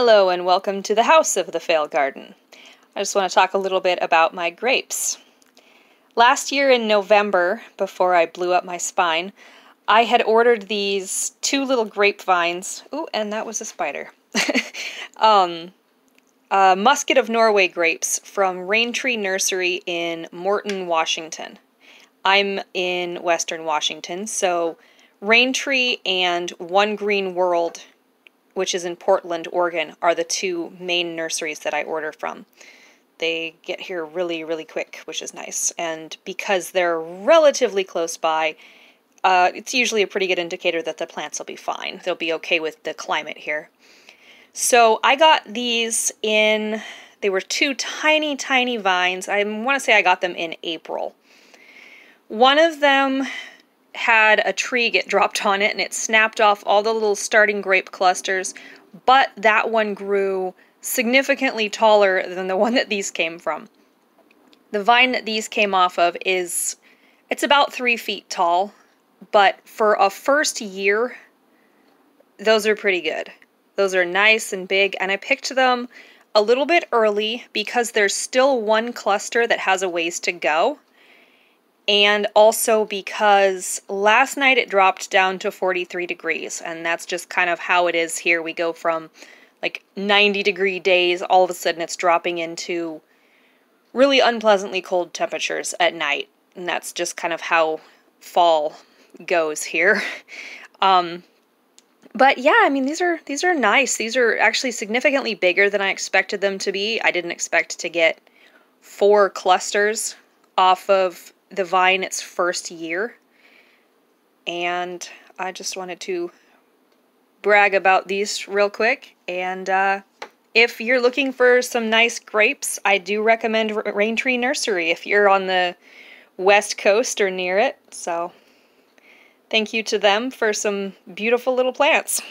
Hello and welcome to the House of the FailGarden. I just want to talk a little bit about my grapes. Last year in November, before I blew up my spine, I had ordered these two little grapevines. Ooh, and that was a spider. um, a Muscat of Norway grapes from Raintree Nursery in Morton, Washington. I'm in Western Washington, so Raintree and One Green World which is in Portland, Oregon, are the two main nurseries that I order from. They get here really, really quick, which is nice. And because they're relatively close by, uh, it's usually a pretty good indicator that the plants will be fine. They'll be okay with the climate here. So I got these in, they were two tiny, tiny vines. I want to say I got them in April. One of them had a tree get dropped on it and it snapped off all the little starting grape clusters, but that one grew significantly taller than the one that these came from. The vine that these came off of is, it's about three feet tall, but for a first year, those are pretty good. Those are nice and big, and I picked them a little bit early because there's still one cluster that has a ways to go and also because last night it dropped down to 43 degrees, and that's just kind of how it is here. We go from like 90 degree days, all of a sudden it's dropping into really unpleasantly cold temperatures at night, and that's just kind of how fall goes here. um, but yeah, I mean these are these are nice. These are actually significantly bigger than I expected them to be. I didn't expect to get four clusters off of the vine its first year. And I just wanted to brag about these real quick. And uh, if you're looking for some nice grapes, I do recommend Raintree Nursery if you're on the west coast or near it. So thank you to them for some beautiful little plants.